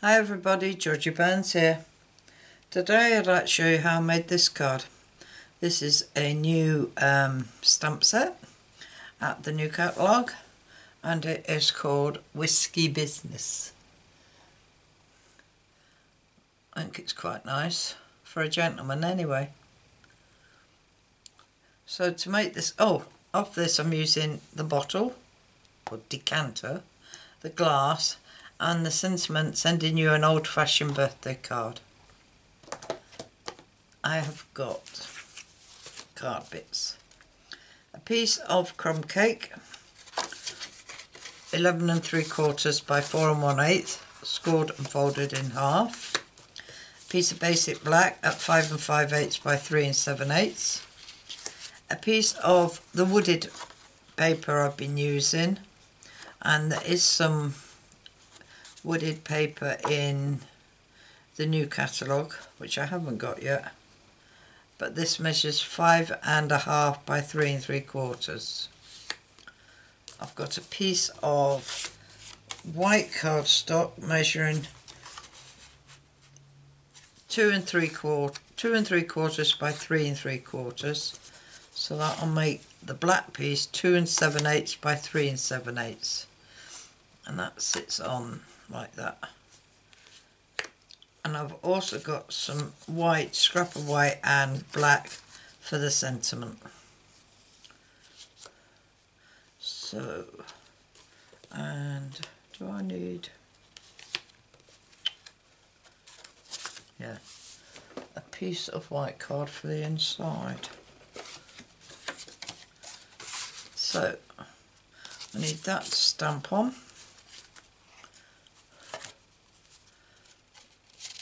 Hi everybody, Georgie Burns here. Today I'd like to show you how I made this card. This is a new um, stamp set at the new catalogue and it is called Whiskey Business. I think it's quite nice for a gentleman anyway. So to make this, oh, of this I'm using the bottle, or decanter, the glass and the sentiment sending you an old-fashioned birthday card. I have got card bits. A piece of crumb cake, 11 and 3 quarters by 4 and 1 eighth, scored and folded in half. A piece of basic black at 5 and 5 eighths by 3 and 7 eighths. A piece of the wooded paper I've been using and there is some wooded paper in the new catalogue, which I haven't got yet. But this measures five and a half by three and three quarters. I've got a piece of white cardstock measuring two and three quarter, two and three quarters by three and three quarters. So that'll make the black piece two and seven eighths by three and seven eighths. And that sits on like that and I've also got some white, scrap of white and black for the sentiment. So, and do I need, yeah, a piece of white card for the inside. So, I need that stamp on.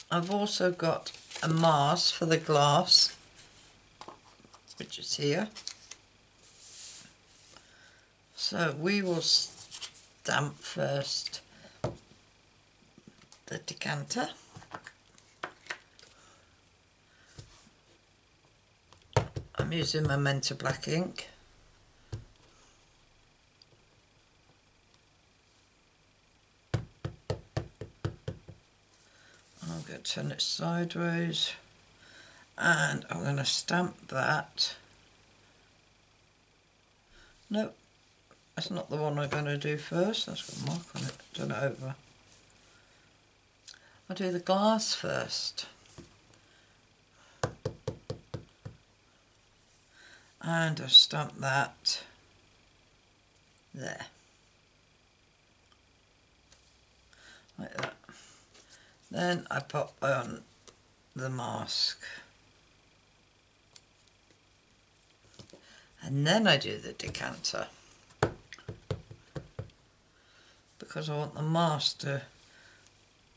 I've also got a mask for the glass, which is here. So we will stamp first the decanter. I'm using Memento black ink. Going to turn it sideways and I'm going to stamp that. Nope, that's not the one I'm going to do first. That's got a mark on it. Turn it over. I'll do the glass first. And I'll stamp that there. Like that. Then I put on the mask. And then I do the decanter. Because I want the mask to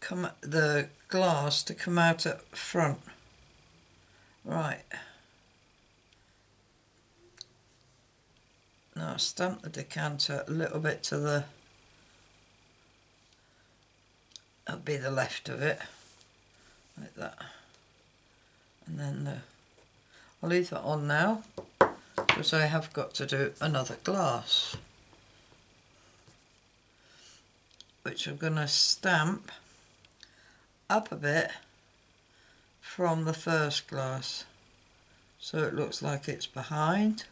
come, the glass to come out at front. Right. Now I stamp the decanter a little bit to the that'll be the left of it. Like that. And then the, I'll leave that on now because I have got to do another glass. Which I'm going to stamp up a bit from the first glass so it looks like it's behind.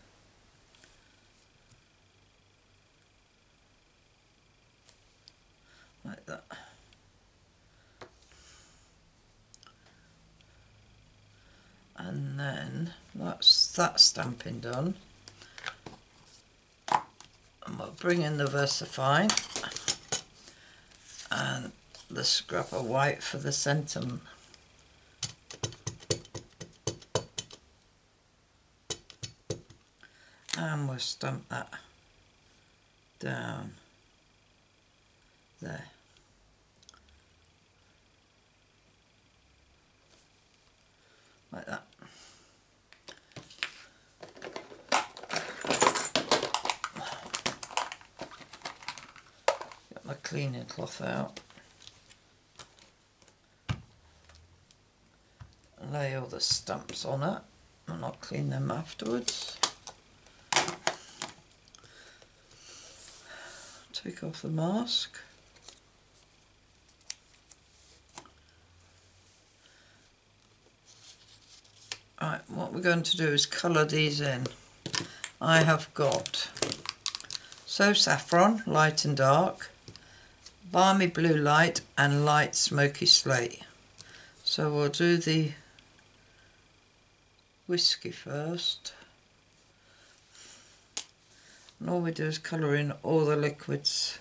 Like that and then that's that stamping done. And we'll bring in the VersaFine and the scrap of white for the centum and we'll stamp that down there. Like that cleaning cloth out. Lay all the stamps on it and I'll clean them afterwards. Take off the mask. Right, what we're going to do is colour these in. I have got so saffron, light and dark, Balmy Blue Light and Light Smoky Slate. So we'll do the whiskey first. And all we do is colour in all the liquids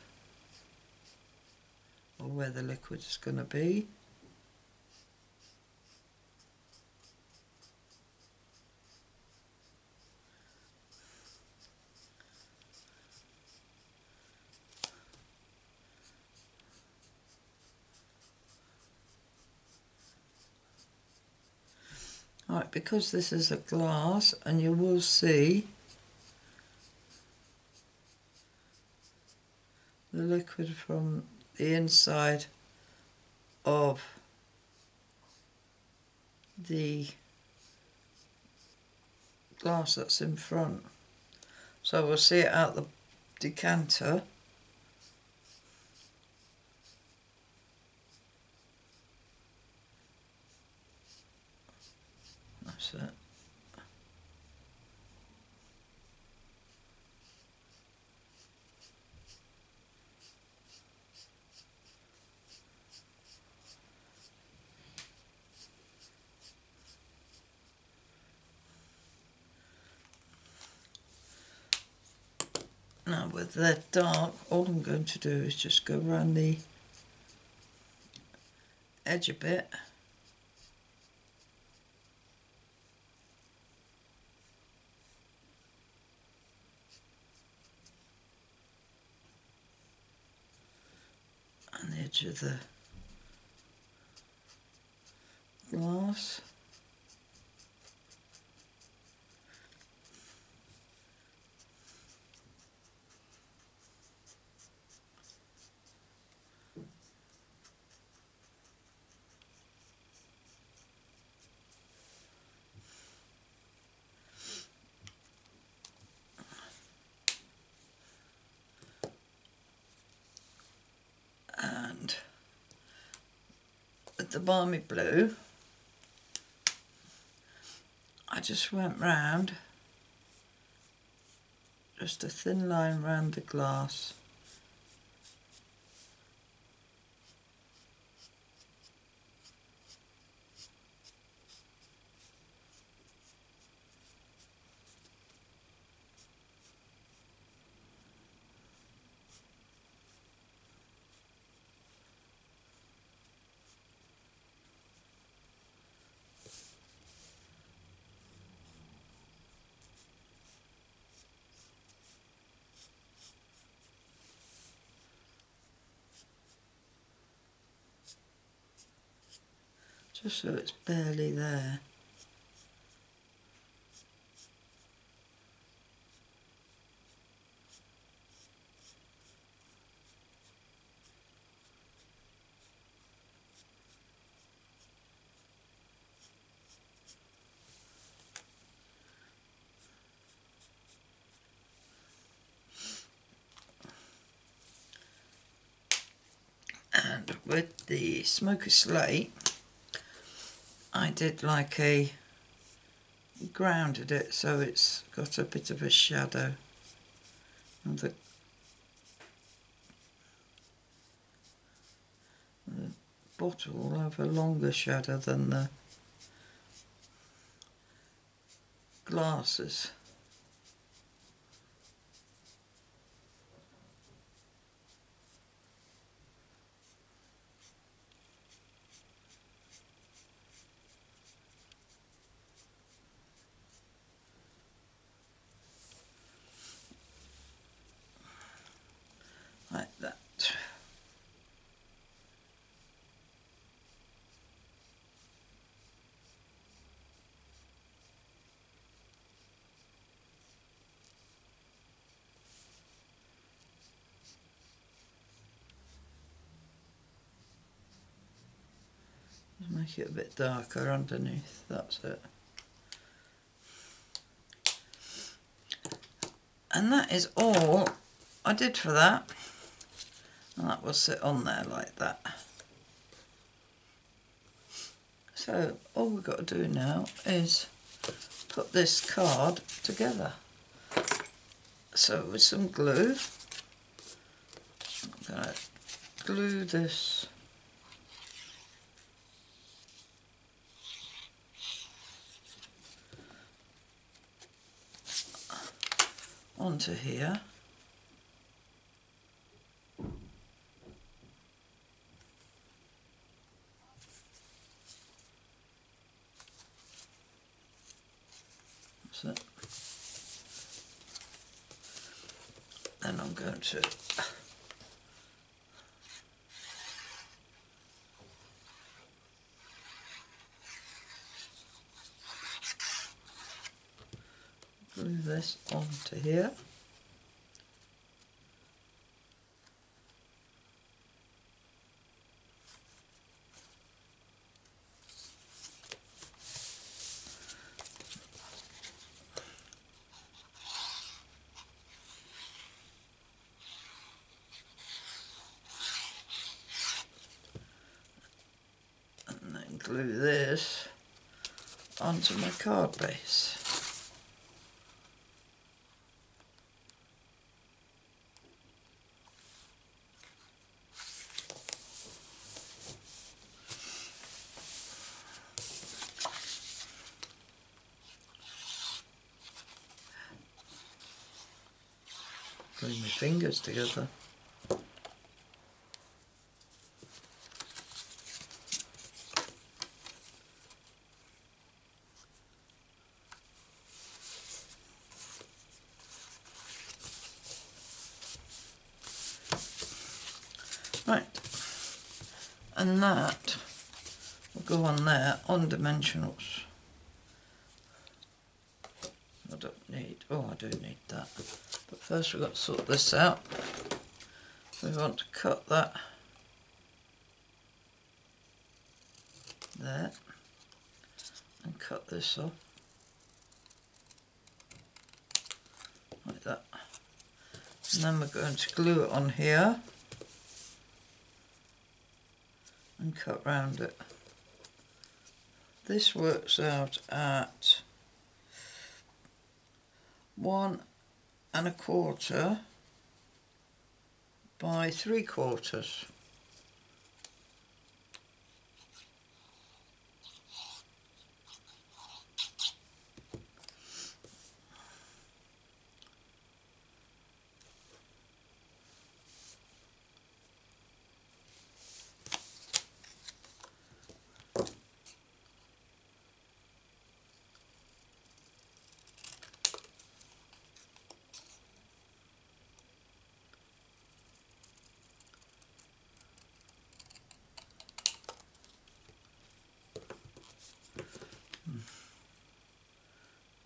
or where the liquid is going to be. Right, because this is a glass and you will see the liquid from the inside of the glass that's in front. So we'll see it out the decanter. That's it. Now with that dark, all I'm going to do is just go around the edge a bit. And the edge of the glass. and with the balmy blue. I just went round. Just a thin line round the glass just so it's barely there. And with the smoky slate, I did like a grounded it so it's got a bit of a shadow and the, the bottle will have a longer shadow than the glasses. like that. Just make it a bit darker underneath, that's it. And that is all I did for that. And that will sit on there like that. So all we've got to do now is put this card together. So with some glue, I'm going to glue this onto here. That's it. Then I'm going to glue this onto here. And then glue this onto my card base. Glue my fingers together. Right, and that will go on there on dimensionals. Don't need, oh I do need that. But first we've got to sort this out. We want to cut that there and cut this off like that. And then we're going to glue it on here and cut round it. This works out at one and a quarter by three quarters.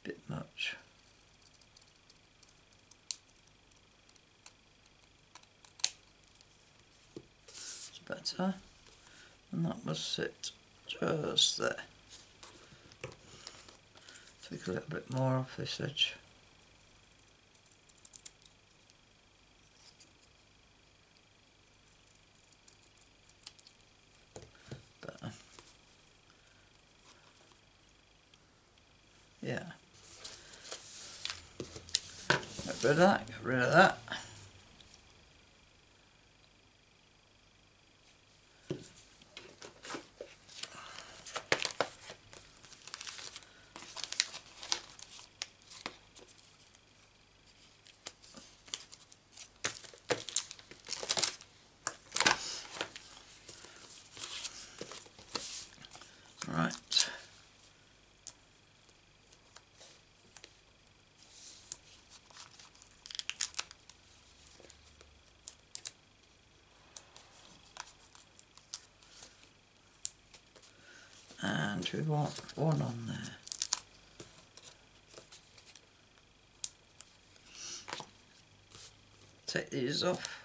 Bit much. And that must sit just there. Take a little bit more off this edge. Yeah. Get rid of that, get rid of that. Right. We want one on there. Take these off.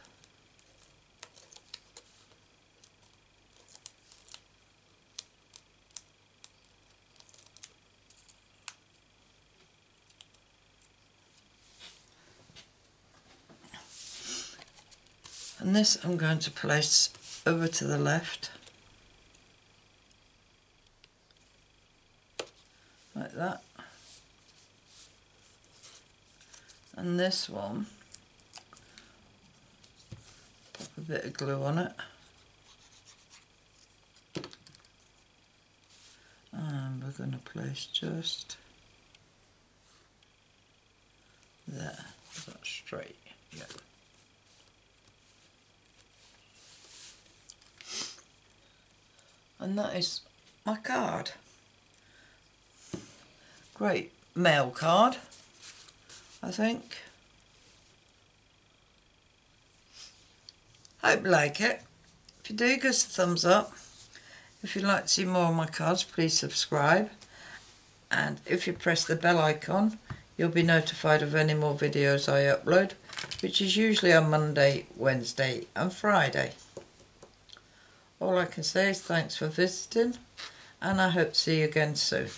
And this I'm going to place over to the left. Like that. And this one, pop a bit of glue on it. And we're going to place just there. Is that straight? Yeah. And that is my card. Great male card, I think. Hope you like it. If you do, give us a thumbs up. If you'd like to see more of my cards, please subscribe. And if you press the bell icon, you'll be notified of any more videos I upload, which is usually on Monday, Wednesday and Friday. All I can say is thanks for visiting and I hope to see you again soon.